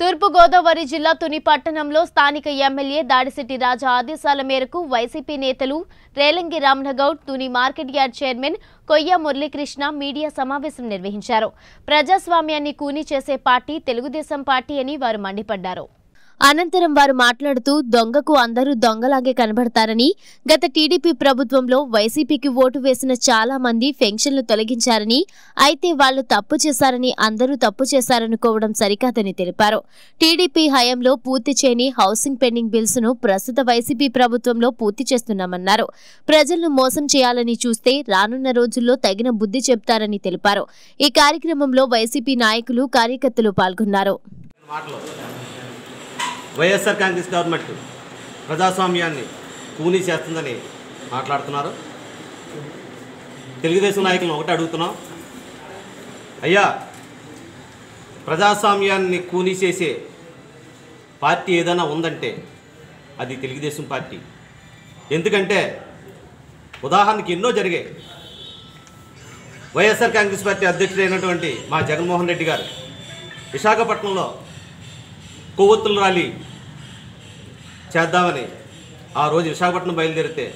తూర్పుగోదావరి జిల్లా తుని పట్టణంలో స్థానిక ఎమ్మెల్యే దాడిశెట్టి రాజా ఆదేశాల మేరకు వైసీపీ నేతలు Relangi Ramanagoud Tuni market yard chairman Koyya Muralikrishna media సమావేశం నిర్వహించారు. ప్రజాస్వామ్యాన్ని కూని చేసే పార్టీ తెలుగుదేశం పార్టీ అని వారు మండిపడ్డారు. అనంతరం వారు మాట్లాడుతూ దొంగకు అందరూ దొంగలాగే కనబడతారని గత టీడీపీ ప్రభుత్వంలో వైసీపీకి ఓటు వేసిన చాలా మంది పెన్షన్లు తొలగించారని అయితే వాళ్ళు తప్పు చేశారని అందరూ తప్పు చేశారనుకోవడం సరికాదని తెలిపారు. టీడీపీ హయాంలో పూర్తి చేయని హౌసింగ్ పెండింగ్ బిల్స్ను ప్రస్తుత వైసీపీ ప్రభుత్వంలో పూర్తి చేస్తున్నామన్నారు. ప్రజలను మోసం చేయాలని చూస్తే రానున్న రోజుల్లో తగిన బుద్ధి చెప్తారని తెలిపారు. ఈ కార్యక్రమంలో వైసీపీ నాయకులు కార్యకర్తలు పాల్గొన్నారు. మాటలు వైఎస్ఆర్ కాంగ్రెస్ గవర్నమెంట్ ప్రజాస్వామ్యాన్ని కూనీ చేస్తుందని మాట్లాడుతున్నారు. తెలుగుదేశం నాయకులను ఒకటి అడుగుతున్నాం. అయ్యా ప్రజాస్వామ్యాన్ని కూనీ చేసే పార్టీ ఏదైనా ఉందంటే అది తెలుగుదేశం పార్టీ. ఎందుకంటే ఉదాహరణకి ఎన్నో జరిగాయి. వైఎస్ఆర్ కాంగ్రెస్ పార్టీ అధ్యక్షుడైనటువంటి మా జగన్మోహన్ రెడ్డి గారు విశాఖపట్నంలో కొవ్వొత్తుల ర్యాలీ చేద్దామని ఆ రోజు విశాఖపట్నం బయలుదేరితే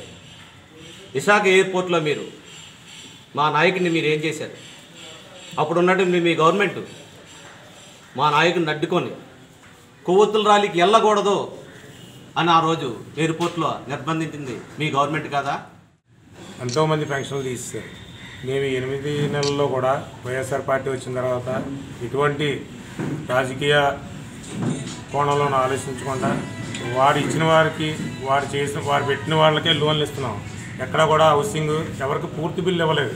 విశాఖ ఎయిర్పోర్ట్లో మీరు మా నాయకుడిని మీరు ఏం చేశారు? అప్పుడు ఉన్నట్టు మీ గవర్నమెంట్ మా నాయకుడిని అడ్డుకొని కొవ్వొత్తుల ర్యాలీకి వెళ్ళకూడదు అని ఆ రోజు ఎయిర్పోర్ట్లో నిర్బంధించింది మీ గవర్నమెంట్ కదా? ఎంతోమంది పెన్షన్లు తీస్తారు మేము ఎనిమిది నెలల్లో కూడా వైఎస్ఆర్ పార్టీ వచ్చిన తర్వాత ఎటువంటి రాజకీయ కోణంలో ఆలోచించకుండా వారు ఇచ్చిన వారికి వారు చేసిన వారు పెట్టిన వాళ్ళకే లోన్లు ఇస్తున్నాం. ఎక్కడా కూడా హౌసింగ్ ఎవరికి పూర్తి బిల్లు ఇవ్వలేదు.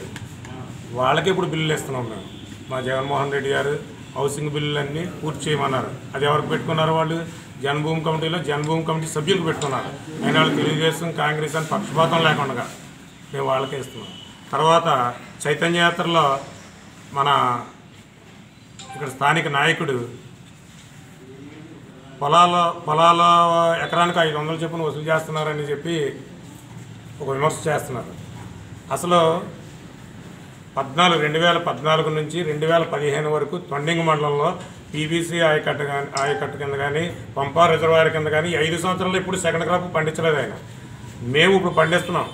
వాళ్ళకే ఇప్పుడు బిల్లులు ఇస్తున్నాం మేము. మా జగన్మోహన్ రెడ్డి గారు హౌసింగ్ బిల్లులన్నీ పూర్తి చేయమన్నారు. అది ఎవరికి పెట్టుకున్నారు వాళ్ళు? జన్మభూమి కమిటీలో జన్మభూమి కమిటీ సభ్యులకు పెట్టుకున్నారు. అయిన వాళ్ళు తెలుగుదేశం కాంగ్రెస్ అని పక్షపాతం లేకుండా మేము వాళ్ళకే ఇస్తున్నాం. తర్వాత చైతన్య యాత్రలో మన ఇక్కడ స్థానిక నాయకుడు పొలాల పొలాల ఎకరానికి ఐదు వందలు చొప్పున వసూలు చేస్తున్నారని చెప్పి ఒక విమర్శ చేస్తున్నారు. అసలు పద్నాలుగు రెండు వేల పద్నాలుగు నుంచి రెండు వేల పదిహేను వరకు తొండింగ్ మండలంలో పీబీసీ ఆయకట్ట కానీ ఆయకట్ట కింద కానీ పంపా రిజర్వాయర్ కింద కానీ ఐదు సంవత్సరాలు ఇప్పుడు సెకండ్ క్రాప్ పండించలేదు ఆయన. మేము ఇప్పుడు పండిస్తున్నాం.